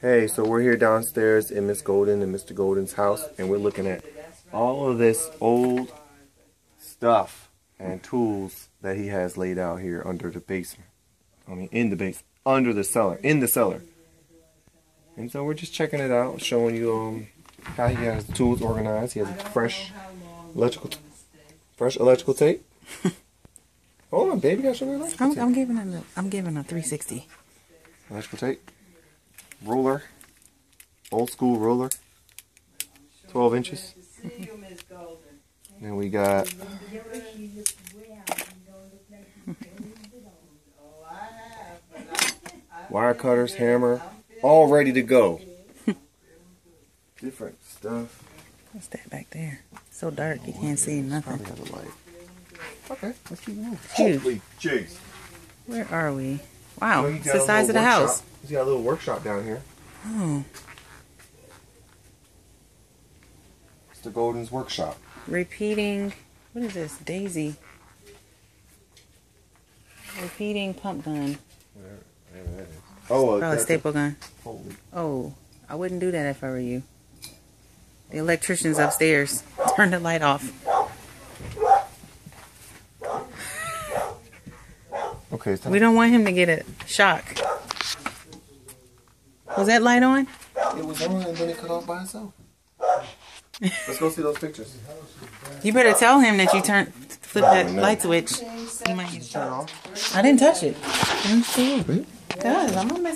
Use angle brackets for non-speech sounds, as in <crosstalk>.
Hey, so we're here downstairs in Miss Golden and Mr. Golden's house, and we're looking at all of this old stuff and tools that he has laid out here under the basement. I mean, in the base, under the cellar, in the cellar. And so we're just checking it out, showing you um how he has the tools organized. He has a fresh electrical, fresh electrical tape. <laughs> Hold on, baby, I show you electrical I'm, tape. I'm giving a I'm giving a 360. Electrical tape, ruler, old school ruler, 12 inches. Then we got wire cutters, hammer, all ready to go. Different stuff. What's that back there? So dark you oh, can't see nothing. Probably has a light. Okay, let's keep moving. Huge. Holy jeez. Where are we? Wow, You know, he's the size of the house. He's got a little workshop down here. Oh, It's the Golden's workshop. repeating. What is this? Daisy. Repeating pump gun. Oh, uh, Probably that's a- staple gun. Holy. Oh, I wouldn't do that if I were you. The electrician's upstairs. <laughs> Turn the light off. Okay, it's. We don't want him to get a shock. Was that light on? It was on and then it cut off by itself. Let's go see those pictures. You better tell him that you turn flip that light switch. He might get Turn it off. I didn't touch it. Absolutely. Cause I'm gonna mess